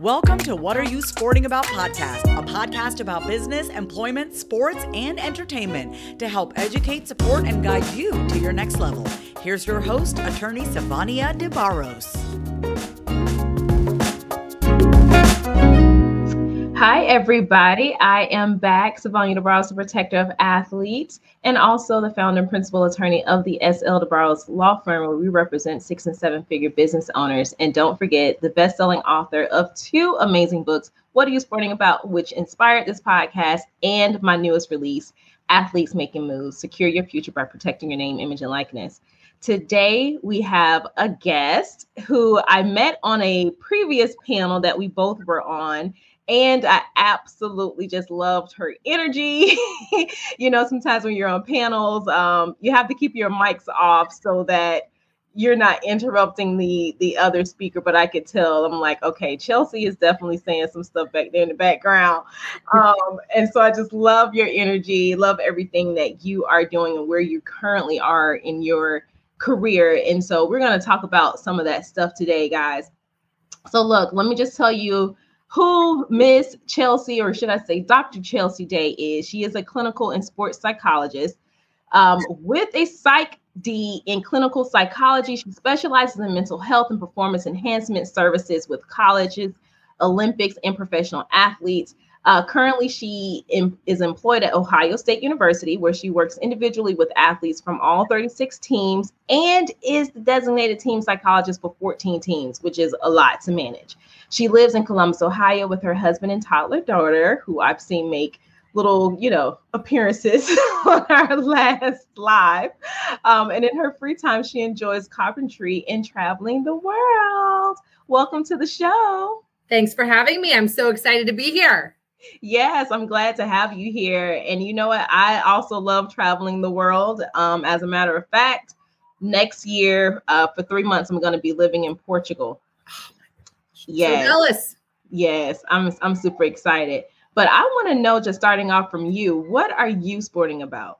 Welcome to What Are You Sporting About podcast, a podcast about business, employment, sports, and entertainment to help educate, support, and guide you to your next level. Here's your host, attorney Sivonnia DeBarros. Hi, everybody. I am back, Sivonnia DeBarros, the protector of athletes, and also the founder and principal attorney of the SL DeBarros Law Firm, where we represent six and seven figure business owners. And don't forget, the best selling author of two amazing books, What Are You Sporting About, which inspired this podcast, and my newest release, Athletes Making Moves Secure Your Future by Protecting Your Name, Image, and Likeness. Today, we have a guest who I met on a previous panel that we both were on and I absolutely just loved her energy. you know, sometimes when you're on panels, um, you have to keep your mics off so that you're not interrupting the the other speaker but i could tell. I'm like okay Chelsi is definitely saying some stuff back there in the background. Um, and so i just love your energy love everything that you are doing and where you currently are in your career. And so we're going to talk about some of that stuff today guys. So look let me just tell you who Miss Chelsi, or should I say Dr. Chelsi Day, is. She is a clinical and sports psychologist um, with a psych D in clinical psychology. She specializes in mental health and performance enhancement services with colleges, Olympics, and professional athletes. Uh, currently, she in, is employed at Ohio State University, where she works individually with athletes from all 36 teams and is the designated team psychologist for 14 teams, which is a lot to manage. She lives in Columbus, Ohio, with her husband and toddler daughter, who I've seen make little, you know, appearances on our last live. Um, and in her free time, she enjoys carpentry and traveling the world. Welcome to the show. Thanks for having me. I'm so excited to be here. Yes, I'm glad to have you here. And you know what? I also love traveling the world. Um, as a matter of fact, next year uh, for three months, I'm going to be living in Portugal. Oh yes. So jealous. Yes, I'm I'm super excited. But I want to know, just starting off from you, what are you sporting about?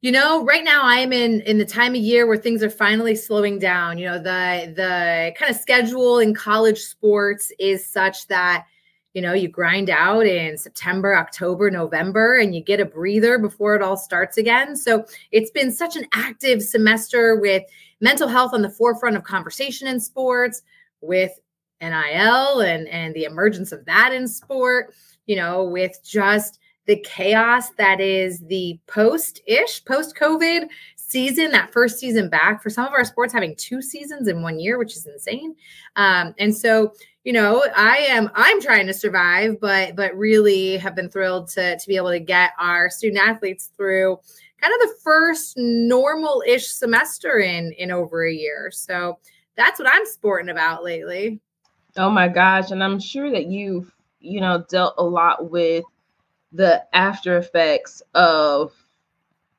You know, right now I am in in the time of year where things are finally slowing down. You know, the the kind of schedule in college sports is such that you know you grind out in september october november and you get a breather before it all starts again. So it's been such an active semester with mental health on the forefront of conversation in sports with NIL and and the emergence of that in sport you know with just the chaos that is the post-ish post-covid season that first season back for some of our sports having two seasons in one year which is insane um, and so you know, I am I'm trying to survive, but but really have been thrilled to to be able to get our student athletes through kind of the first normal-ish semester in in over a year. So that's what I'm sporting about lately. Oh my gosh, and I'm sure that you've, you know, dealt a lot with the after effects of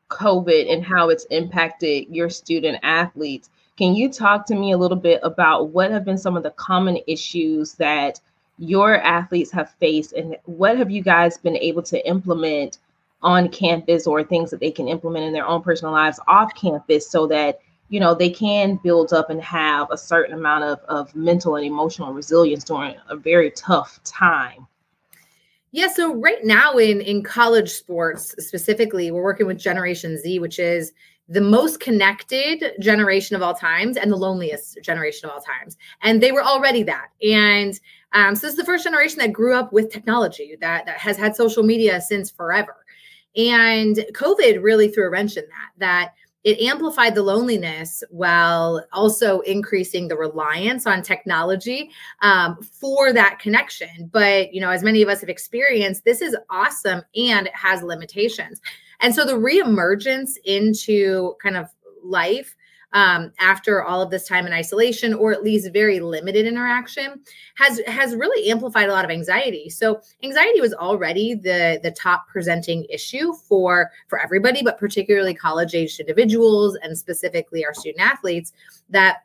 COVID and how it's impacted your student athletes. Can you talk to me a little bit about what have been some of the common issues that your athletes have faced and what have you guys been able to implement on campus or things that they can implement in their own personal lives off campus so that you know they can build up and have a certain amount of, of mental and emotional resilience during a very tough time yeah, so right now in in college sports specifically, we're working with Generation Z, which is the most connected generation of all times and the loneliest generation of all times. And they were already that. And um, so this is the first generation that grew up with technology that, that has had social media since forever. And COVID really threw a wrench in that, that it amplified the loneliness while also increasing the reliance on technology um, for that connection. But, you know, as many of us have experienced, this is awesome and it has limitations. And so the reemergence into kind of life um, after all of this time in isolation or at least very limited interaction has has really amplified a lot of anxiety. So anxiety was already the the top presenting issue for for everybody but particularly college aged individuals and specifically our student athletes that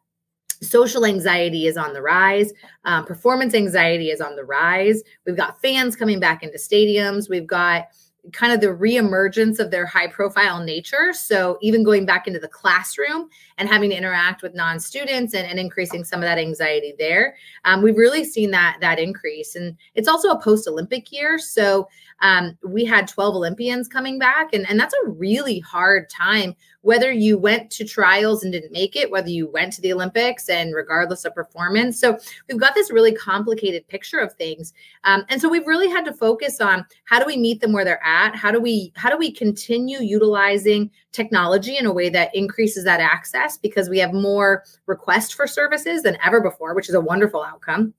social anxiety is on the rise um, performance anxiety is on the rise. We've got fans coming back into stadiums. We've got kind of the reemergence of their high profile nature. So even going back into the classroom and having to interact with non-students and, and increasing some of that anxiety there, um, we've really seen that that increase. And it's also a post-Olympic year, so um, we had 12 Olympians coming back, and, and that's a really hard time. Whether you went to trials and didn't make it, whether you went to the Olympics and regardless of performance. So we've got this really complicated picture of things. Um, and so we've really had to focus on how do we meet them where they're at? How do we how do we continue utilizing technology in a way that increases that access because we have more requests for services than ever before, which is a wonderful outcome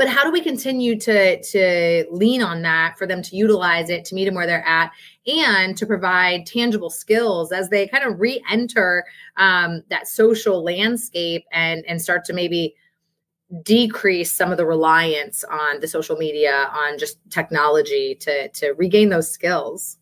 but how do we continue to to lean on that for them to utilize it to meet them where they're at and to provide tangible skills as they kind of re-enter um, that social landscape and and start to maybe decrease some of the reliance on the social media on just technology to to regain those skills?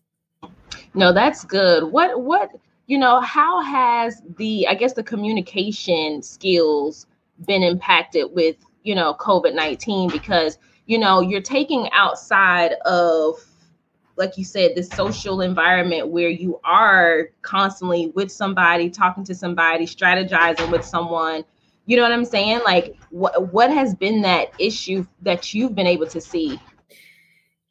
No that's good. What what you know how has the i guess the communication skills been impacted with you know, COVID 19 because, you know, you're taking outside of, like you said, the social environment where you are constantly with somebody, talking to somebody, strategizing with someone. You know what I'm saying? Like, what what has been that issue that you've been able to see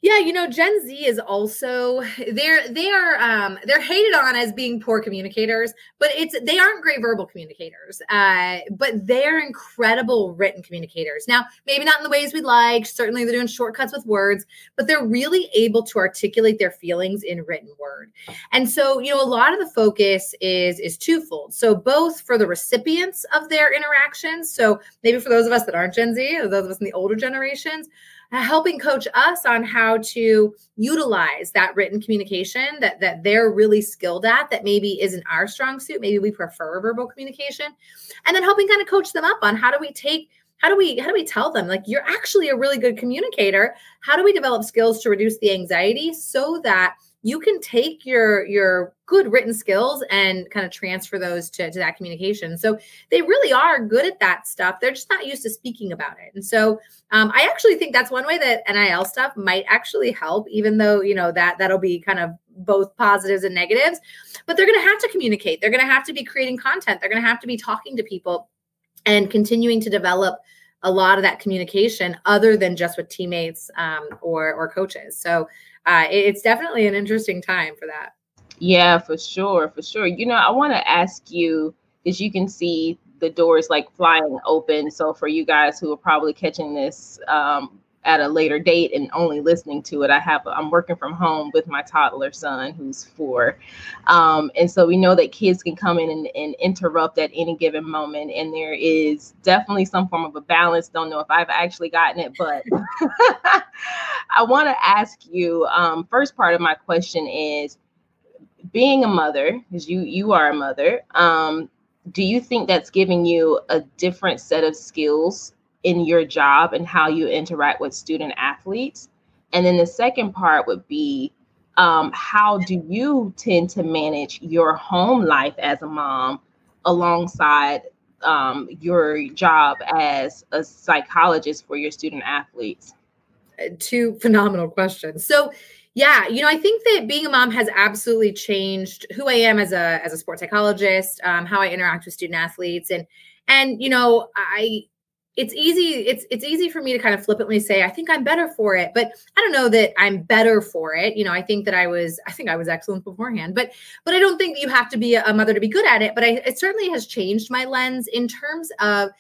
yeah, you know, Gen Z is also they're they are um they're hated on as being poor communicators, but it's they aren't great verbal communicators. Uh, but they're incredible written communicators. Now, maybe not in the ways we'd like, certainly they're doing shortcuts with words, but they're really able to articulate their feelings in written word. And so, you know, a lot of the focus is is twofold. So both for the recipients of their interactions, so maybe for those of us that aren't Gen Z, or those of us in the older generations, helping coach us on how to utilize that written communication that that they're really skilled at that maybe isn't our strong suit. Maybe we prefer verbal communication. And then helping kind of coach them up on how do we take how do we how do we tell them like you're actually a really good communicator. How do we develop skills to reduce the anxiety so that you can take your your good written skills and kind of transfer those to, to that communication. So they really are good at that stuff. They're just not used to speaking about it. And so um, i actually think that's one way that NIL stuff might actually help even though you know that that'll be kind of both positives and negatives. But they're going to have to communicate. They're going to have to be creating content. They're going to have to be talking to people and continuing to develop a lot of that communication other than just with teammates um, or or coaches. So uh, it's definitely an interesting time for that. Yeah, for sure, for sure. You know, I want to ask you because you can see the doors like flying open. So for you guys who are probably catching this um, at a later date and only listening to it. I have I'm working from home with my toddler son who's four, um, and so we know that kids can come in and, and, interrupt at any given moment, and there is definitely some form of a balance. Don't know if I've actually gotten it, but I want to ask you. Um, first part of my question is being a mother, because you you are a mother. Um, do you think that's giving you a different set of skills in your job and how you interact with student athletes. And then the second part would be um, how do you tend to manage your home life as a mom alongside um, your job as a psychologist for your student athletes? Uh, two phenomenal questions. So, yeah, you know, I think that being a mom has absolutely changed who I am as a as a sports psychologist, um, how I interact with student athletes, and and you know, I it's easy it's it's easy for me to kind of flippantly say i think i'm better for it but i don't know that i'm better for it. You know i think that i was i think i was excellent beforehand but but i don't think you have to be a mother to be good at it but I, it certainly has changed my lens in terms of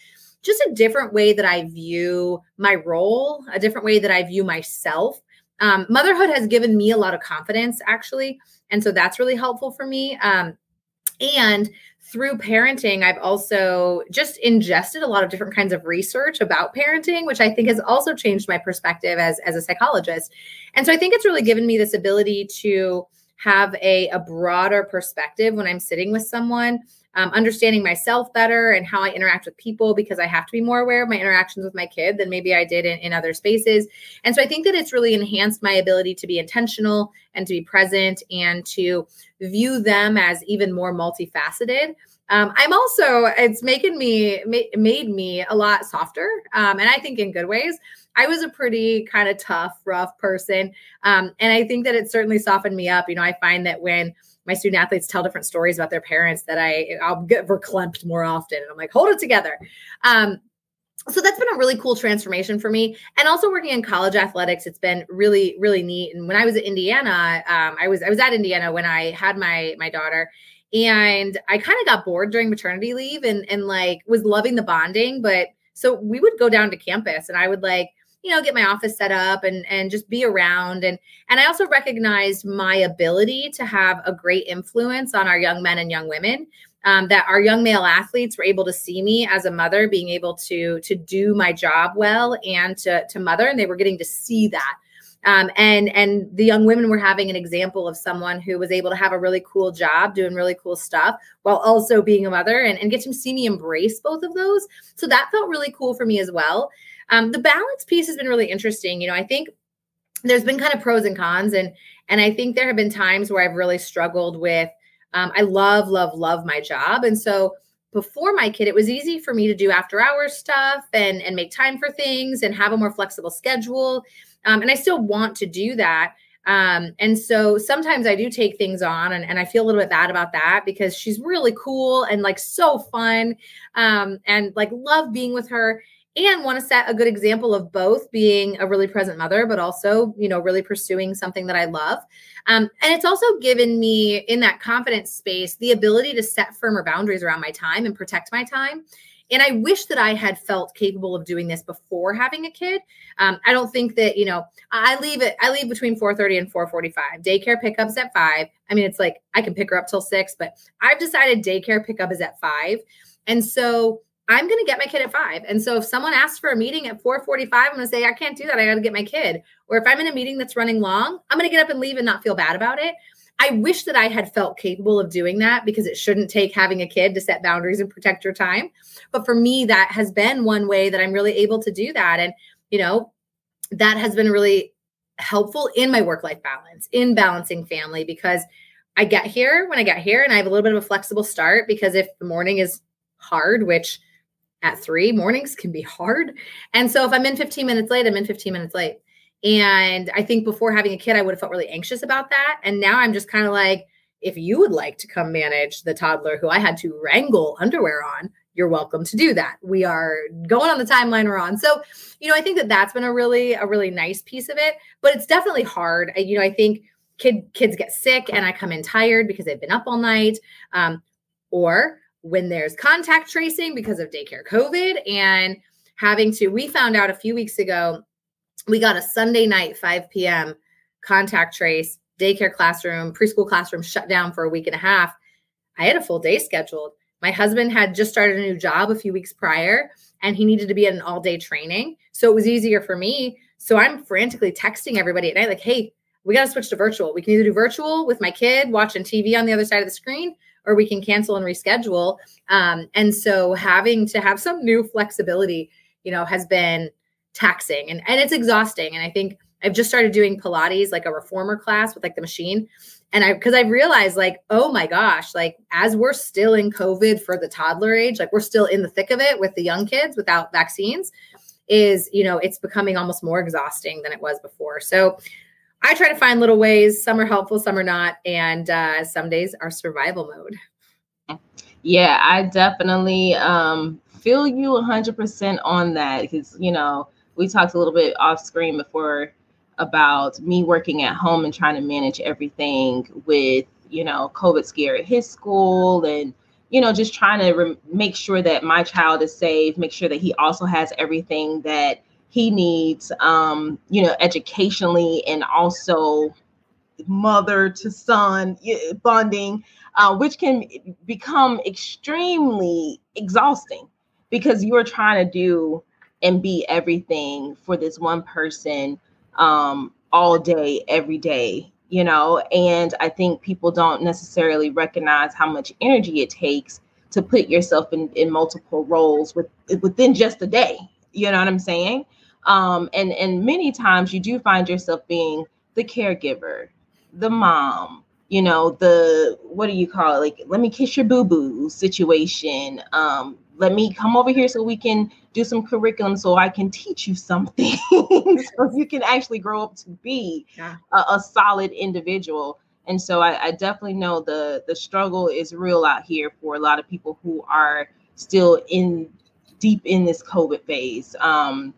just a different way that i view my role a different way that i view myself. Um, motherhood has given me a lot of confidence actually and so that's really helpful for me. Um, and through parenting, I've also just ingested a lot of different kinds of research about parenting, which I think has also changed my perspective as, as a psychologist. And so I think it's really given me this ability to have a, a broader perspective when I'm sitting with someone, um, understanding myself better and how I interact with people because I have to be more aware of my interactions with my kid than maybe I did in, in other spaces. And so I think that it's really enhanced my ability to be intentional and to be present and to view them as even more multifaceted um, I'm also it's making me ma- made me a lot softer, um, and I think in good ways. I was a pretty kind of tough, rough person, um, and I think that it certainly softened me up. You know, I find that when my student athletes tell different stories about their parents, that I I'll get verklempt more often, and I'm like, hold it together. Um, so that's been a really cool transformation for me. And also working in college athletics it's been really really neat. And when i was at indiana um, i was i was at indiana when i had my my daughter. And i kind of got bored during maternity leave and and like was loving the bonding. But so we would go down to campus and i would like you know get my office set up and and just be around. And and i also recognized my ability to have a great influence on our young men and young women um, that our young male athletes were able to see me as a mother being able to to do my job well and to to mother and they were getting to see that. Um, and and the young women were having an example of someone who was able to have a really cool job doing really cool stuff while also being a mother and, and get to see me embrace both of those. So that felt really cool for me as well. Um, the balance piece has been really interesting. You know i think there's been kind of pros and cons and and i think there have been times where i've really struggled with um, I love, love, love my job. And so before my kid, it was easy for me to do after hours stuff and, and make time for things and have a more flexible schedule. Um, and I still want to do that. Um, and so sometimes I do take things on and, and I feel a little bit bad about that because she's really cool and like so fun um, and like love being with her and want to set a good example of both being a really present mother, but also, you know, really pursuing something that I love. Um, and it's also given me in that confidence space the ability to set firmer boundaries around my time and protect my time. And I wish that I had felt capable of doing this before having a kid. Um, I don't think that, you know, I leave it, I leave between 4:30 and 4:45. Daycare pickups at five. I mean, it's like I can pick her up till six, but I've decided daycare pickup is at five. And so I'm going to get my kid at five. And so if someone asks for a meeting at 445, I'm going to say, I can't do that. I got to get my kid. Or if I'm in a meeting that's running long, I'm going to get up and leave and not feel bad about it. I wish that I had felt capable of doing that because it shouldn't take having a kid to set boundaries and protect your time. But for me, that has been one way that I'm really able to do that. And, you know, that has been really helpful in my work life balance, in balancing family, because I get here when I get here and I have a little bit of a flexible start because if the morning is hard, which at three. Mornings can be hard. And so if I'm in 15 minutes late, I'm in 15 minutes late. And I think before having a kid, I would have felt really anxious about that. And now I'm just kind of like, if you would like to come manage the toddler who I had to wrangle underwear on, you're welcome to do that. We are going on the timeline we're on. So, you know, I think that that's been a really, a really nice piece of it, but it's definitely hard. I, you know, I think kid kids get sick and I come in tired because they've been up all night. Um, or when there's contact tracing because of daycare COVID and having to, we found out a few weeks ago, we got a Sunday night, 5 p.m. contact trace, daycare classroom, preschool classroom shut down for a week and a half. I had a full day scheduled. My husband had just started a new job a few weeks prior and he needed to be at an all day training. So it was easier for me. So I'm frantically texting everybody at night, like, hey, we got to switch to virtual. We can either do virtual with my kid watching TV on the other side of the screen, or we can cancel and reschedule. Um, and so having to have some new flexibility, you know, has been taxing and, and it's exhausting. And I think I've just started doing Pilates, like a reformer class with like the machine. And I, cause I've realized like, oh my gosh, like as we're still in COVID for the toddler age, like we're still in the thick of it with the young kids without vaccines, is, you know, it's becoming almost more exhausting than it was before. So I try to find little ways. Some are helpful, some are not. And uh, some days are survival mode. Yeah, I definitely um, feel you 100% on that because, you know, we talked a little bit off screen before about me working at home and trying to manage everything with, you know, COVID scare at his school and, you know, just trying to re- make sure that my child is safe, make sure that he also has everything that he needs um, you know educationally and also mother to son bonding uh, which can become extremely exhausting because you are trying to do and be everything for this one person um, all day every day you know? And i think people don't necessarily recognize how much energy it takes to put yourself in, in multiple roles with, within just a day you know what i'm saying um, and and many times you do find yourself being the caregiver, the mom, you know the what do you call it like let me kiss your boo boo situation um let me come over here so we can do some curriculum so I can teach you something so you can actually grow up to be yeah. a, a, solid individual. And so I, I, definitely know the the struggle is real out here for a lot of people who are still in deep in this COVID phase. Um,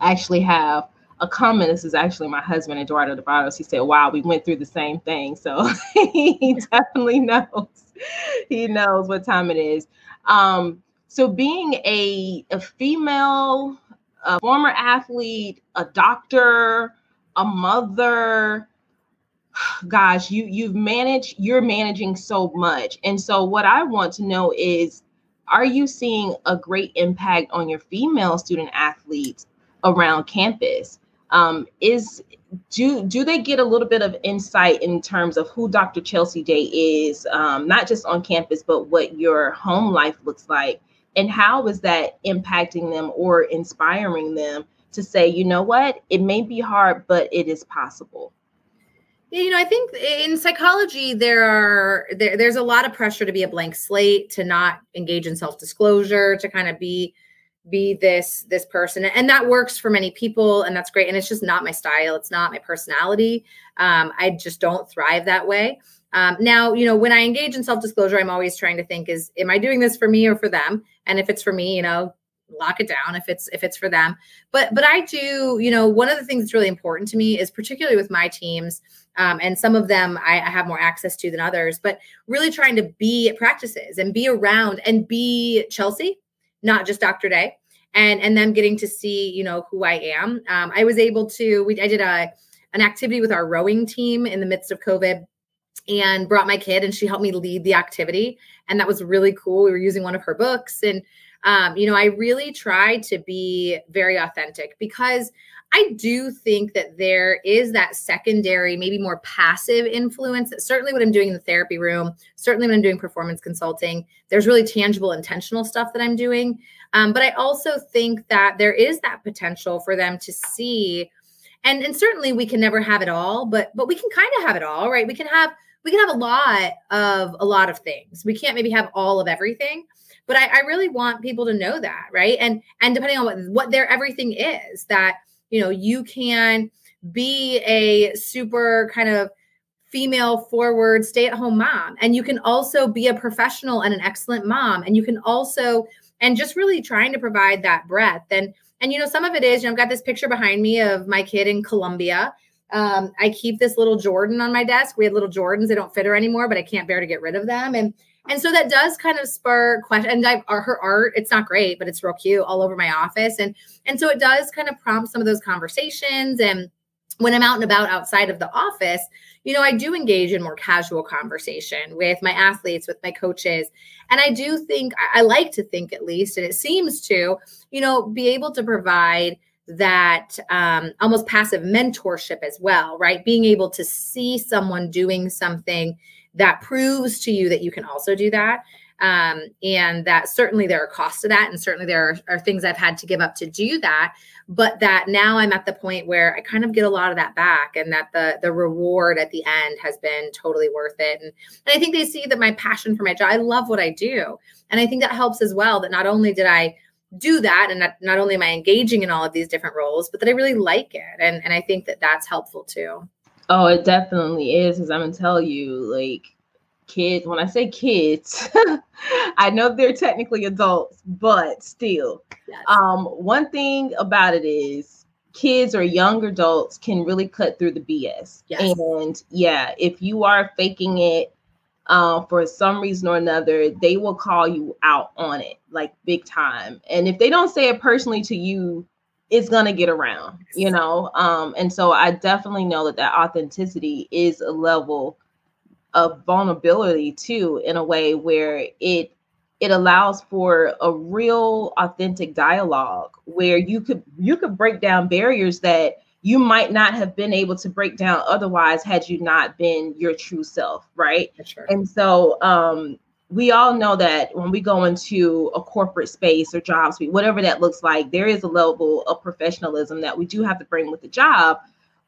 actually have a comment. This is actually my husband, Eduardo de Barros. He said, Wow, we went through the same thing. So he definitely knows. He knows what time it is. Um, so being a, a female, a former athlete, a doctor, a mother, gosh, you you've managed, you're managing so much. And so what I want to know is are you seeing a great impact on your female student athletes around campus? Um, is do do they get a little bit of insight in terms of who Dr. Chelsi Day is, um, not just on campus, but what your home life looks like? and how is that impacting them or inspiring them to say you know what it may be hard but it is possible you know i think in psychology there are there, there's a lot of pressure to be a blank slate to not engage in self-disclosure to kind of be be this this person. And that works for many people and that's great. And it's just not my style. It's not my personality. Um, i just don't thrive that way. Um, now, you know, when I engage in self disclosure, I'm always trying to think: is am I doing this for me or for them? And if it's for me, you know, lock it down. If it's if it's for them, but but I do, you know, one of the things that's really important to me is particularly with my teams, um, and some of them I, I have more access to than others, but really trying to be at practices and be around and be Chelsi, not just Dr. Day, and and them getting to see, you know, who I am. Um, I was able to. We I did a an activity with our rowing team in the midst of COVID and brought my kid and she helped me lead the activity and that was really cool we were using one of her books and um, you know i really tried to be very authentic because i do think that there is that secondary maybe more passive influence that certainly what i'm doing in the therapy room certainly when i'm doing performance consulting there's really tangible intentional stuff that i'm doing um, but i also think that there is that potential for them to see and and certainly we can never have it all but but we can kind of have it all right we can have we can have a lot of a lot of things. We can't maybe have all of everything, but I, I really want people to know that, right? And and depending on what what their everything is, that you know you can be a super kind of female forward stay at home mom. And you can also be a professional and an excellent mom. And you can also and just really trying to provide that breadth. And and you know some of it is you know i've got this picture behind me of my kid in colombia um, I keep this little Jordan on my desk. We had little Jordans; they don't fit her anymore, but I can't bear to get rid of them. And and so that does kind of spur question. And I, her art, it's not great, but it's real cute all over my office. And and so it does kind of prompt some of those conversations. And when I'm out and about outside of the office, you know, I do engage in more casual conversation with my athletes, with my coaches. And I do think, I like to think at least, and it seems to, you know, be able to provide that um, almost passive mentorship as well, right? Being able to see someone doing something that proves to you that you can also do that. Um, and that certainly there are costs to that. And certainly there are, are things I've had to give up to do that. But that now I'm at the point where I kind of get a lot of that back and that the the reward at the end has been totally worth it. And, and I think they see that my passion for my job, I love what I do. And I think that helps as well that not only did I do that and not, not only am i engaging in all of these different roles but that i really like it and and i think that that's helpful too oh it definitely is because i'm gonna tell you like kids when i say kids i know they're technically adults but still yes. um one thing about it is kids or young adults can really cut through the bs yes. and yeah if you are faking it uh, for some reason or another, they will call you out on it like big time. And if they don't say it personally to you, it's gonna get around, you know. Um, and so I definitely know that that authenticity is a level of vulnerability too, in a way where it it allows for a real authentic dialogue where you could you could break down barriers that you might not have been able to break down otherwise had you not been your true self, right? Sure. And so um, we all know that when we go into a corporate space or job suite, whatever that looks like, there is a level of professionalism that we do have to bring with the job.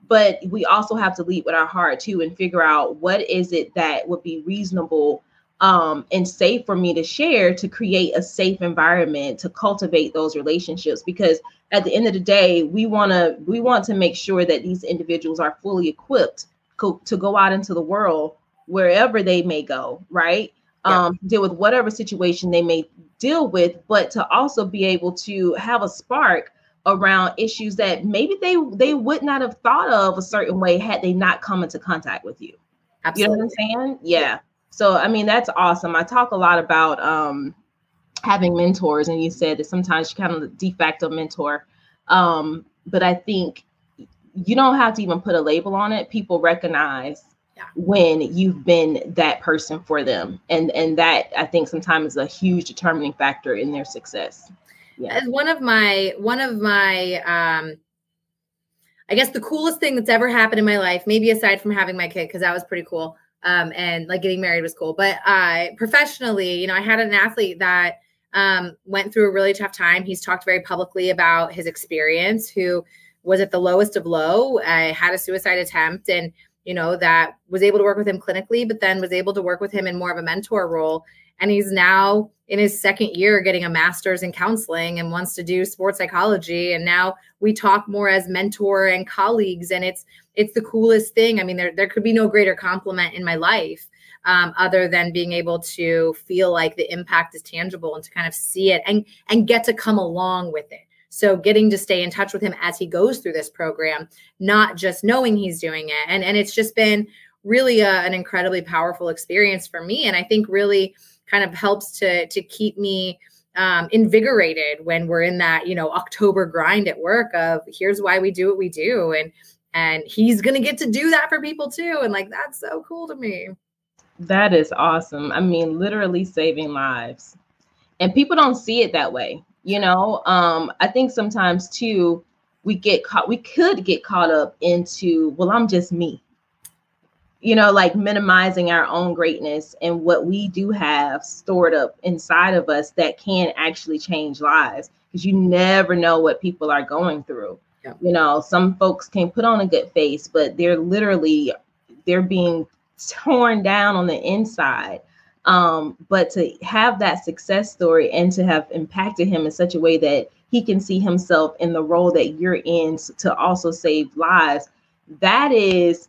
but we also have to lead with our heart too and figure out what is it that would be reasonable um, and safe for me to share to create a safe environment to cultivate those relationships because at the end of the day we want to we want to make sure that these individuals are fully equipped co- to go out into the world wherever they may go right yeah. um, deal with whatever situation they may deal with but to also be able to have a spark around issues that maybe they they would not have thought of a certain way had they not come into contact with you Absolutely. you know what i'm saying yeah so I mean that's awesome. I talk a lot about um, having mentors, and you said that sometimes you kind of the de facto mentor. Um, but I think you don't have to even put a label on it. People recognize yeah. When you've been that person for them, and and that I think sometimes is a huge determining factor in their success. Yeah. As one of my one of my um, I guess the coolest thing that's ever happened in my life, maybe aside from having my kid, because that was pretty cool, um, and like getting married was cool. But uh, professionally, you know, I had an athlete that um, went through a really tough time. He's talked very publicly about his experience, who was at the lowest of low, uh, had a suicide attempt, and you know that was able to work with him clinically, but then was able to work with him in more of a mentor role. And he's now in his second year getting a master's in counseling and wants to do sports psychology. And now we talk more as mentor and colleagues, and it's it's the coolest thing. I mean, there there could be no greater compliment in my life um, other than being able to feel like the impact is tangible and to kind of see it and and get to come along with it. So getting to stay in touch with him as he goes through this program, not just knowing he's doing it, and and it's just been really a, an incredibly powerful experience for me, and I think really kind of helps to to keep me um, invigorated when we're in that you know October grind at work of here's why we do what we do. And and he's going to get to do that for people too. And like that's so cool to me. That is awesome. I mean literally saving lives. And people don't see it that way you know um i think sometimes too we get caught we could get caught up into well i'm just me you know like minimizing our own greatness and what we do have stored up inside of us that can actually change lives because you never know what people are going through yeah. You know, some folks can put on a good face, but they're literally they're being torn down on the inside. Um, but to have that success story and to have impacted him in such a way that he can see himself in the role that you're in to also save lives, that is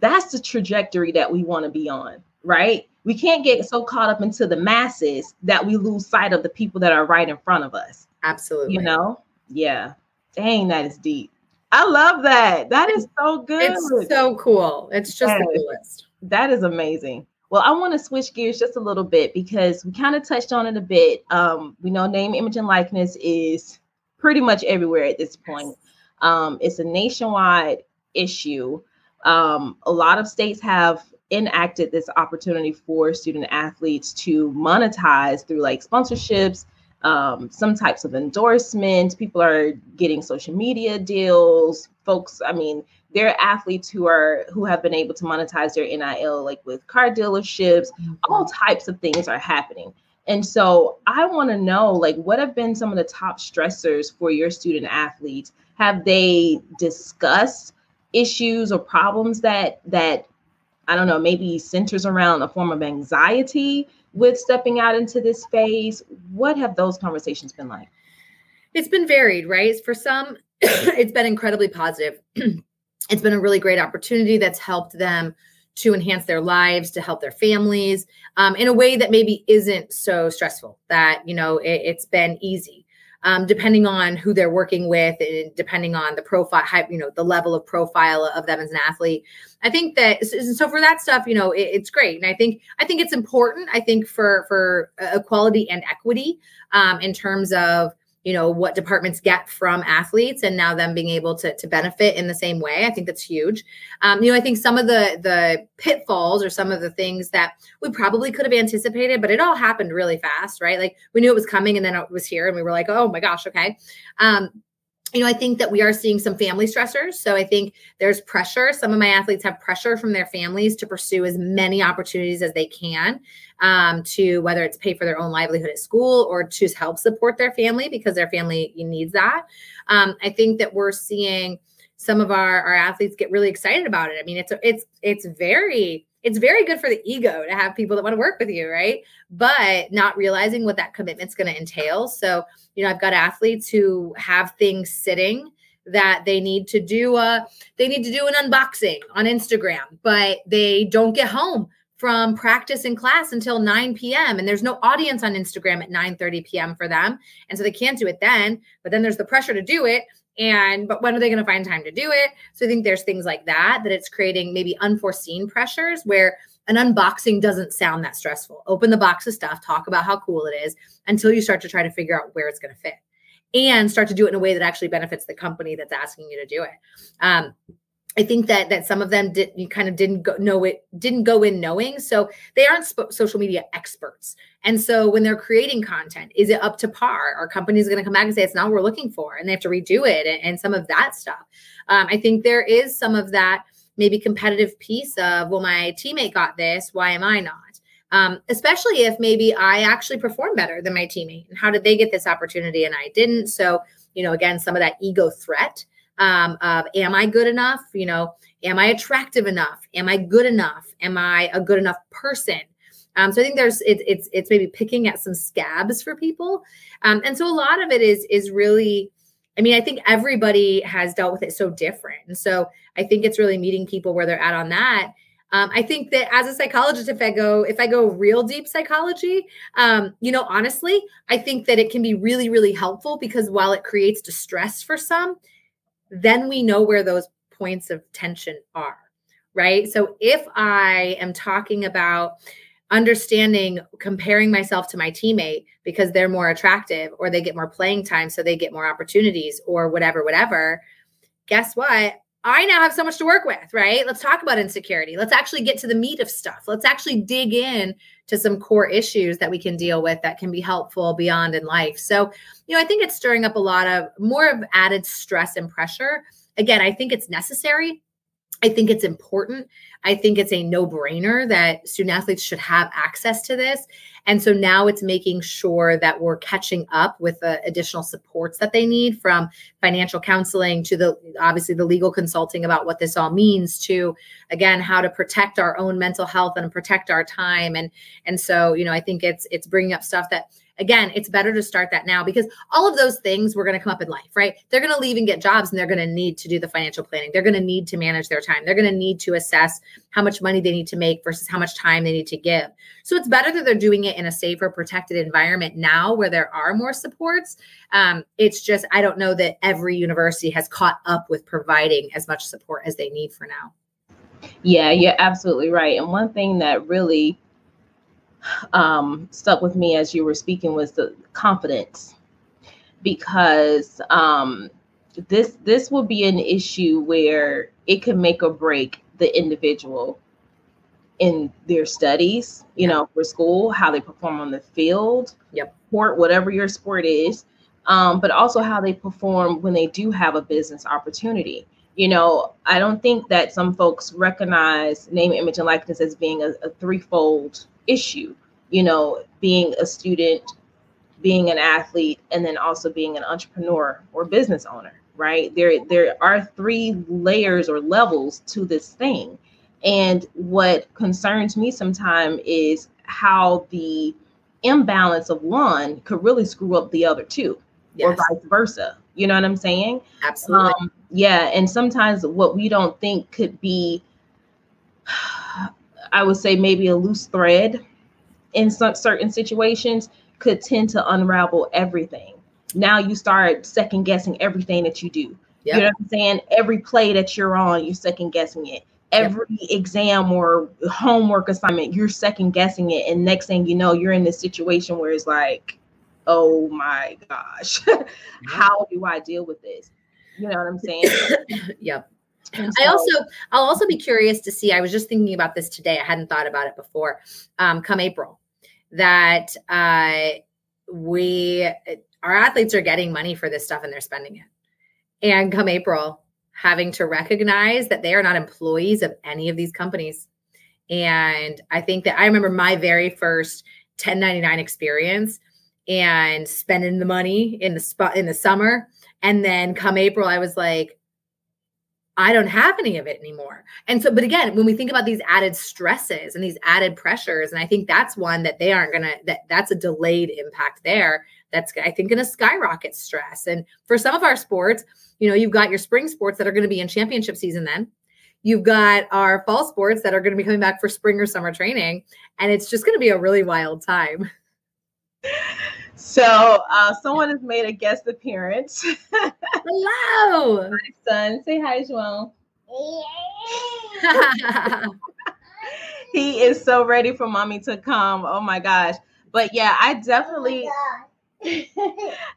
that's the trajectory that we want to be on, right? We can't get so caught up into the masses that we lose sight of the people that are right in front of us. Absolutely. You know? Yeah. Dang, that is deep. I love that. That is so good. It's so cool. It's just yes. the coolest. That is amazing. Well, I want to switch gears just a little bit because we kind of touched on it a bit. Um, we know name, image, and likeness is pretty much everywhere at this point. Um, it's a nationwide issue. Um, a lot of states have enacted this opportunity for student athletes to monetize through like sponsorships, um, some types of endorsements. People are getting social media deals. Folks, I mean, there are athletes who are who have been able to monetize their NIL, like with car dealerships. Mm-hmm. All types of things are happening. And so I want to know, like, what have been some of the top stressors for your student athletes? Have they discussed issues or problems that that I don't know, maybe centers around a form of anxiety with stepping out into this phase? What have those conversations been like? It's been varied, right? For some, it's been incredibly positive. It's been a really great opportunity that's helped them to enhance their lives, to help their families um, in a way that maybe isn't so stressful, that, you know, it, it's been easy um, depending on who they're working with and depending on the profile, you know, the level of profile of them as an athlete. I think that so for that stuff, you know, it, it's great, and I think I think it's important. I think for for equality and equity um, in terms of you know what departments get from athletes and now them being able to, to benefit in the same way. I think that's huge. Um, you know i think some of the the pitfalls or some of the things that we probably could have anticipated but it all happened really fast right? Like we knew it was coming and then it was here and we were like oh my gosh okay. Um, you know, I think that we are seeing some family stressors. So I think there's pressure. Some of my athletes have pressure from their families to pursue as many opportunities as they can um, to whether it's pay for their own livelihood at school or to help support their family because their family needs that. Um, I think that we're seeing some of our our athletes get really excited about it i mean it's it's it's very it's very good for the ego to have people that want to work with you right but not realizing what that commitment's going to entail so you know i've got athletes who have things sitting that they need to do a they need to do an unboxing on instagram but they don't get home from practice in class until 9 p.m. and there's no audience on Instagram at 9 30 p.m. for them. And so they can't do it then, but then there's the pressure to do it. And but when are they going to find time to do it? So I think there's things like that that it's creating maybe unforeseen pressures where an unboxing doesn't sound that stressful. Open the box of stuff, talk about how cool it is until you start to try to figure out where it's going to fit and start to do it in a way that actually benefits the company that's asking you to do it. Um, I think that that some of them did you kind of didn't go, know it didn't go in knowing so they aren't sp- social media experts and so when they're creating content is it up to par are companies going to come back and say it's not what we're looking for and they have to redo it and, and some of that stuff um, I think there is some of that maybe competitive piece of well my teammate got this why am I not um, especially if maybe I actually perform better than my teammate and how did they get this opportunity and I didn't so you know again some of that ego threat um, of am I good enough? You know, am I attractive enough? Am I good enough? Am I a good enough person? Um, so I think there's it, it's it's maybe picking at some scabs for people, um, and so a lot of it is is really. I mean, I think everybody has dealt with it so different, and so I think it's really meeting people where they're at on that. Um, I think that as a psychologist, if I go if I go real deep psychology, um, you know, honestly, I think that it can be really really helpful because while it creates distress for some, then we know where those points of tension are, right? So if I am talking about understanding comparing myself to my teammate because they're more attractive or they get more playing time so they get more opportunities or whatever whatever. Guess what? I now have so much to work with right? Let's talk about insecurity. Let's actually get to the meat of stuff. Let's actually dig in to some core issues that we can deal with that can be helpful beyond in life. So you know, I think it's stirring up a lot of more of added stress and pressure. Again, I think it's necessary. I think it's important. I think it's a no brainer that student athletes should have access to this. And so now it's making sure that we're catching up with the additional supports that they need from financial counseling to the obviously the legal consulting about what this all means to again how to protect our own mental health and protect our time and and so you know I think it's it's bringing up stuff that again, it's better to start that now because all of those things were going to come up in life, right? They're going to leave and get jobs and they're going to need to do the financial planning. They're going to need to manage their time. They're going to need to assess how much money they need to make versus how much time they need to give. So it's better that they're doing it in a safer, protected environment now where there are more supports. Um, it's just, I don't know that every university has caught up with providing as much support as they need for now. Yeah, you're absolutely right. And one thing that really um, stuck with me as you were speaking was the confidence, because um, this this will be an issue where it can make or break the individual in their studies, you know, for school, how they perform on the field, yep, sport, whatever your sport is, um, but also how they perform when they do have a business opportunity. You know, I don't think that some folks recognize name, image, and likeness as being a, a threefold issue, you know, being a student, being an athlete, and then also being an entrepreneur or business owner, right? There, there are three layers or levels to this thing. And what concerns me sometimes is how the imbalance of one could really screw up the other two, yes. or vice versa. You know what I'm saying? Absolutely. Um, yeah. And sometimes what we don't think could be I would say maybe a loose thread in some certain situations could tend to unravel everything. Now you start second guessing everything that you do. Yep. You know what I'm saying? Every play that you're on, you're second guessing it. Every yep. exam or homework assignment, you're second guessing it. And next thing you know, you're in this situation where it's like, oh my gosh, how do I deal with this? You know what I'm saying? yep. So, I also, I'll also be curious to see. I was just thinking about this today. I hadn't thought about it before. Um, come April, that uh, we, our athletes are getting money for this stuff and they're spending it. And come April, having to recognize that they are not employees of any of these companies. And I think that I remember my very first 1099 experience and spending the money in the spot in the summer. And then come April, I was like, I don't have any of it anymore. And so, but again, when we think about these added stresses and these added pressures, and I think that's one that they aren't gonna that that's a delayed impact there. That's I think gonna skyrocket stress. And for some of our sports, you know, you've got your spring sports that are gonna be in championship season then. You've got our fall sports that are going to be coming back for spring or summer training. And it's just going to be a really wild time. So uh, someone has made a guest appearance. Hello. My son. Say hi, João. he is so ready for mommy to come. Oh my gosh. But yeah, I definitely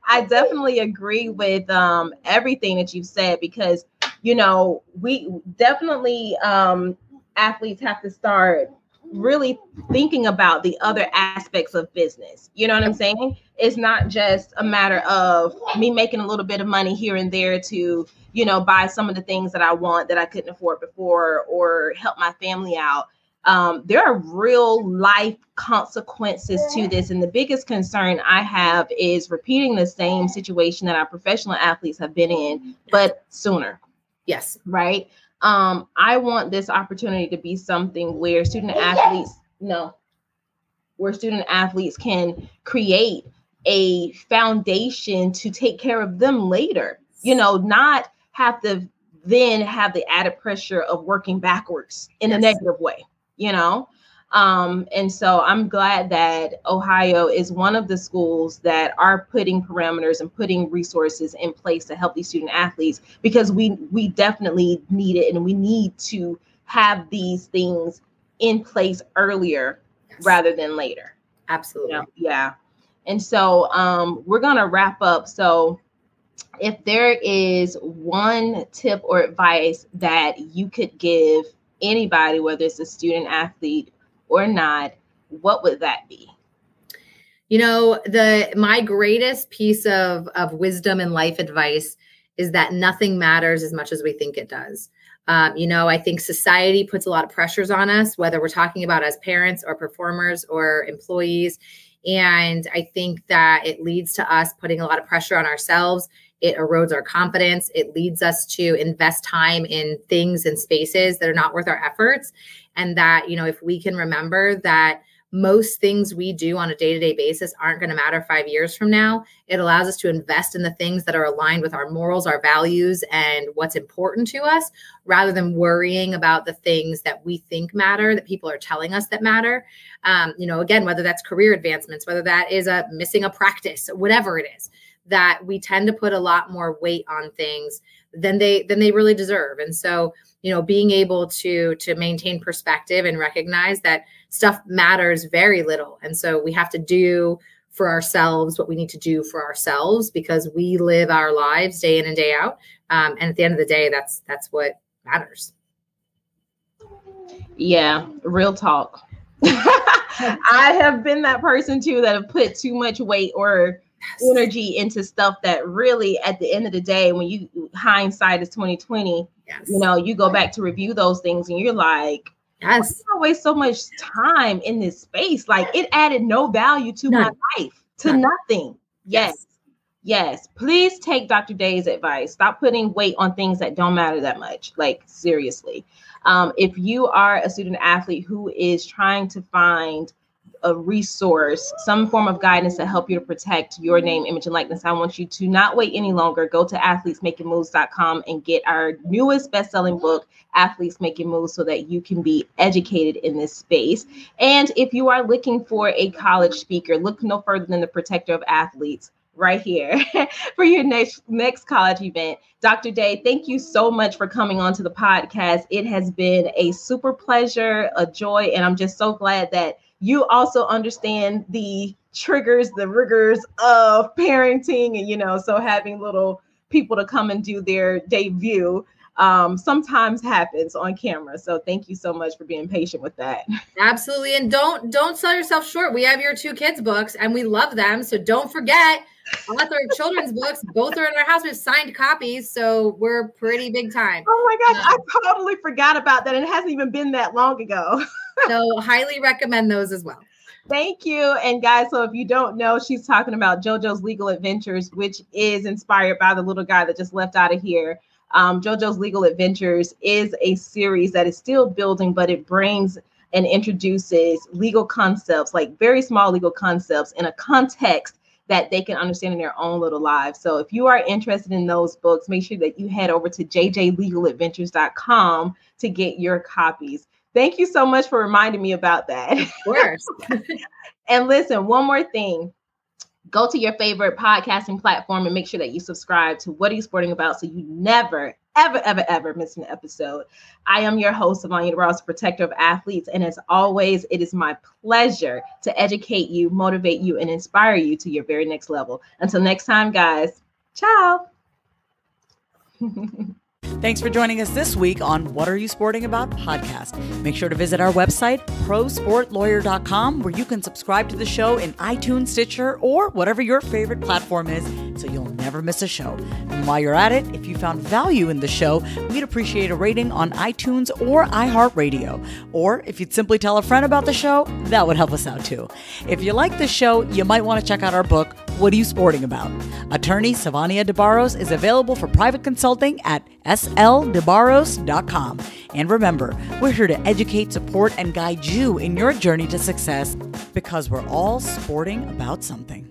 I definitely agree with um, everything that you've said because you know we definitely um, athletes have to start really thinking about the other aspects of business. You know what I'm saying? It's not just a matter of me making a little bit of money here and there to, you know, buy some of the things that I want that I couldn't afford before or help my family out. Um, there are real life consequences to this. And the biggest concern I have is repeating the same situation that our professional athletes have been in, but sooner. Yes. Right um, I want this opportunity to be something where student athletes, no, where student athletes can create a foundation to take care of them later. You know, not have to then have the added pressure of working backwards in yes. a negative way, you know? Um, and so I'm glad that Ohio is one of the schools that are putting parameters and putting resources in place to help these student athletes because we we definitely need it and we need to have these things in place earlier yes. rather than later. Absolutely. You know? Yeah. And so um, we're gonna wrap up. So if there is one tip or advice that you could give anybody, whether it's a student athlete or not, what would that be? You know, the my greatest piece of of wisdom and life advice is that nothing matters as much as we think it does. Um, you know, I think society puts a lot of pressures on us, whether we're talking about as parents or performers or employees. And I think that it leads to us putting a lot of pressure on ourselves. It erodes our confidence. It leads us to invest time in things and spaces that are not worth our efforts and that you know if we can remember that most things we do on a day-to-day basis aren't going to matter 5 years from now it allows us to invest in the things that are aligned with our morals our values and what's important to us rather than worrying about the things that we think matter that people are telling us that matter. Um, you know again whether that's career advancements whether that is a missing a practice whatever it is that we tend to put a lot more weight on things than they than they really deserve. And so you know being able to to maintain perspective and recognize that stuff matters very little. And so we have to do for ourselves what we need to do for ourselves because we live our lives day in and day out. Um, and at the end of the day that's that's what matters. Yeah real talk. I have been that person too that have put too much weight or. Energy into stuff that really at the end of the day when you hindsight is 2020 yes. you know you go back to review those things and you're like yes. I waste so much time in this space? Like it added no value to None. my life to None. nothing. Yes. yes. Yes. Please take dr day's advice. Stop putting weight on things that don't matter that much. Like seriously. Um, if you are a student athlete who is trying to find a resource, some form of guidance to help you to protect your name, image, and likeness. I want you to not wait any longer. Go to athletesmakingmoves.com and get our newest best-selling book, Athletes Making Moves, so that you can be educated in this space. And if you are looking for a college speaker, look no further than the protector of athletes right here for your next next college event. Dr. Day, thank you so much for coming on to the podcast. It has been a super pleasure, a joy, and I'm just so glad that you also understand the triggers, the rigors of parenting, and you know, so having little people to come and do their debut um, sometimes happens on camera. So thank you so much for being patient with that. Absolutely, and don't don't sell yourself short. We have your two kids' books, and we love them. So don't forget, author of children's books. Both are in our house. with signed copies, so we're pretty big time. Oh my gosh, um, I totally forgot about that. It hasn't even been that long ago. so highly recommend those as well. Thank you. And guys, so if you don't know, she's talking about JoJo's Legal Adventures, which is inspired by the little guy that just left out of here. Um, JoJo's Legal Adventures is a series that is still building, but it brings and introduces legal concepts, like very small legal concepts, in a context that they can understand in their own little lives. So if you are interested in those books, make sure that you head over to jjlegaladventures.com to get your copies. Thank you so much for reminding me about that. Of course. and listen, one more thing. Go to your favorite podcasting platform and make sure that you subscribe to What Are You Sporting About so you never, ever, ever, ever miss an episode. I am your host, Sivonnia Ross, protector of athletes. And as always, it is my pleasure to educate you, motivate you, and inspire you to your very next level. Until next time, guys, ciao. Thanks for joining us this week on What Are You Sporting About podcast. Make sure to visit our website, prosportlawyer.com, where you can subscribe to the show in iTunes, Stitcher, or whatever your favorite platform is so you'll never miss a show. And while you're at it, if you found value in the show, we'd appreciate a rating on iTunes or iHeartRadio. Or if you'd simply tell a friend about the show, that would help us out too. If you like the show, you might want to check out our book, What Are You Sporting About? Attorney Sivonnia DeBarros is available for private consulting at sldebarros.com. And remember, we're here to educate, support, and guide you in your journey to success because we're all sporting about something.